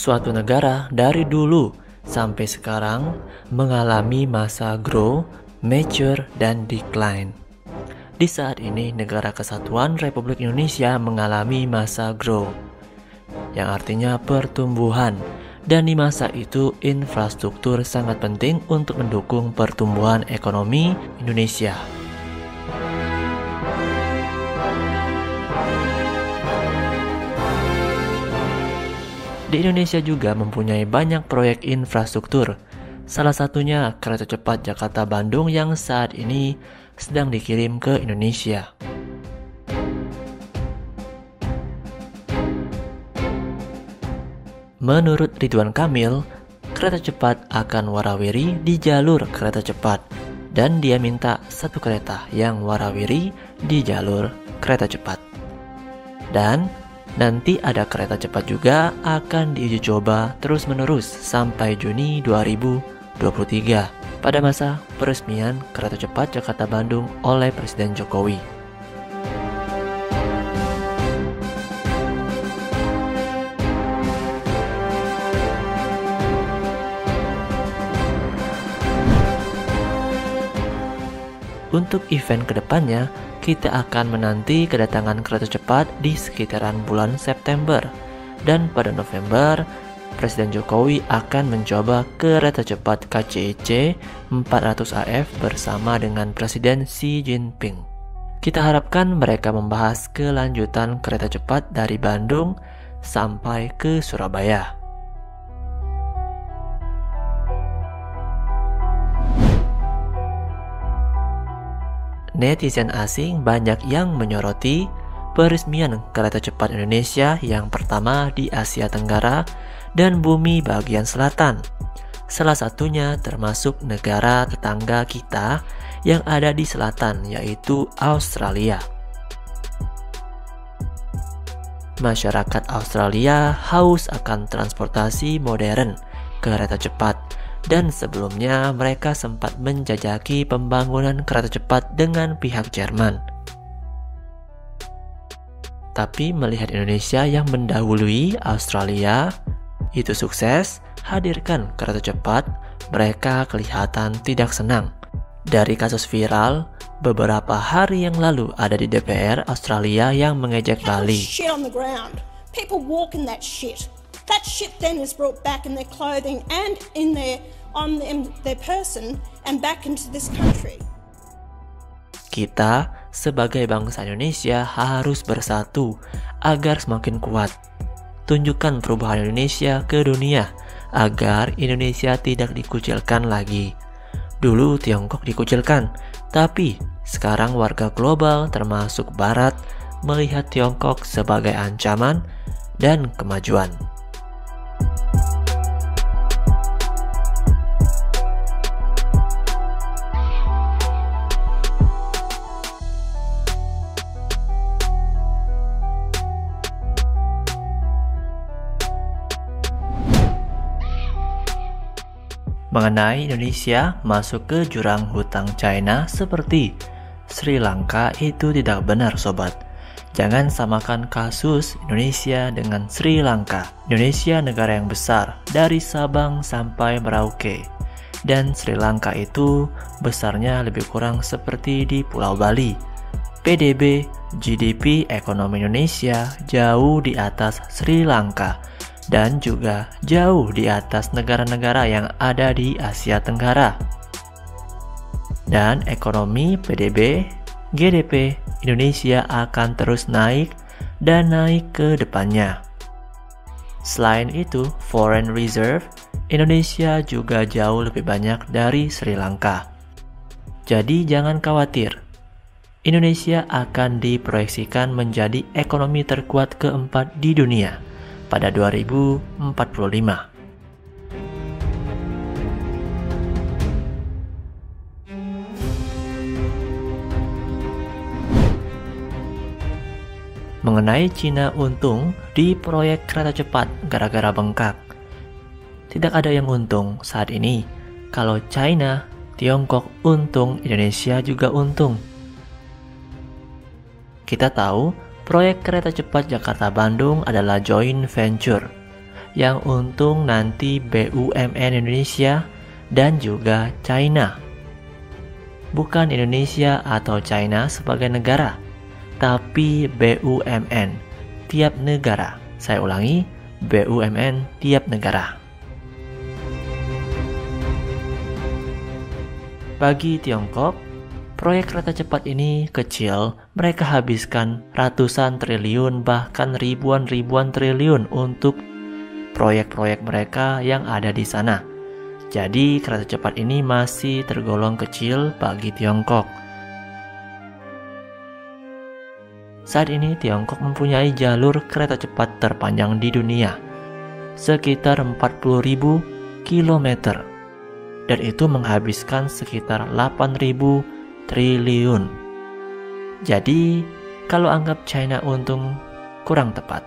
Suatu negara dari dulu sampai sekarang mengalami masa grow, mature, dan decline. Di saat ini, negara kesatuan Republik Indonesia mengalami masa grow, yang artinya pertumbuhan, dan di masa itu infrastruktur sangat penting untuk mendukung pertumbuhan ekonomi Indonesia. Di Indonesia juga mempunyai banyak proyek infrastruktur. Salah satunya kereta cepat Jakarta-Bandung yang saat ini sedang dikirim ke Indonesia. Menurut Ridwan Kamil, kereta cepat akan warawiri di jalur kereta cepat dan dia minta satu kereta yang warawiri di jalur kereta cepat. Dan Nanti ada kereta cepat juga akan diuji coba terus-menerus sampai Juni 2023 pada masa peresmian kereta cepat Jakarta-Bandung oleh Presiden Jokowi. Untuk event ke depannya, kita akan menanti kedatangan kereta cepat di sekitaran bulan September. Dan pada November, Presiden Jokowi akan mencoba kereta cepat KCEC 400AF bersama dengan Presiden Xi Jinping. Kita harapkan mereka membahas kelanjutan kereta cepat dari Bandung sampai ke Surabaya. Netizen asing banyak yang menyoroti peresmian kereta cepat Indonesia yang pertama di Asia Tenggara dan bumi bagian selatan. Salah satunya termasuk negara tetangga kita yang ada di selatan yaitu Australia. Masyarakat Australia haus akan transportasi modern kereta cepat dan sebelumnya mereka sempat menjajaki pembangunan kereta cepat dengan pihak Jerman. Tapi melihat Indonesia yang mendahului Australia itu sukses hadirkan kereta cepat, mereka kelihatan tidak senang. Dari kasus viral, beberapa hari yang lalu ada di DPR Australia yang mengejek Bali. That shit then is brought back in their clothing and in their on them, their person and back into this country. Kita sebagai bangsa Indonesia harus bersatu agar semakin kuat. Tunjukkan perubahan Indonesia ke dunia agar Indonesia tidak dikucilkan lagi. Dulu Tiongkok dikucilkan, tapi sekarang warga global termasuk Barat melihat Tiongkok sebagai ancaman dan kemajuan. Mengenai Indonesia masuk ke jurang hutang China seperti Sri Lanka itu tidak benar sobat. Jangan samakan kasus Indonesia dengan Sri Lanka. Indonesia negara yang besar dari Sabang sampai Merauke. Dan Sri Lanka itu besarnya lebih kurang seperti di Pulau Bali. PDB GDP ekonomi Indonesia jauh di atas Sri Lanka dan juga jauh di atas negara-negara yang ada di Asia Tenggara. Dan ekonomi PDB, GDP Indonesia akan terus naik dan naik ke depannya. Selain itu, foreign reserve Indonesia juga jauh lebih banyak dari Sri Lanka. Jadi jangan khawatir, Indonesia akan diproyeksikan menjadi ekonomi terkuat keempat di dunia pada 2045. Mengenai Cina untung di proyek kereta cepat gara-gara bengkak. Tidak ada yang untung saat ini. Kalau China, Tiongkok untung, Indonesia juga untung. Kita tahu Proyek kereta cepat Jakarta-Bandung adalah joint venture yang untung nanti BUMN Indonesia dan juga China. Bukan Indonesia atau China sebagai negara, tapi BUMN tiap negara. Saya ulangi, BUMN tiap negara. Bagi Tiongkok, proyek kereta cepat ini kecil, mereka habiskan ratusan triliun bahkan ribuan-ribuan triliun untuk proyek-proyek mereka yang ada di sana. Jadi kereta cepat ini masih tergolong kecil bagi Tiongkok. Saat ini Tiongkok mempunyai jalur kereta cepat terpanjang di dunia, sekitar 40.000 km. Dan itu menghabiskan sekitar 8.000 triliun. Jadi, kalau anggap China untung kurang tepat.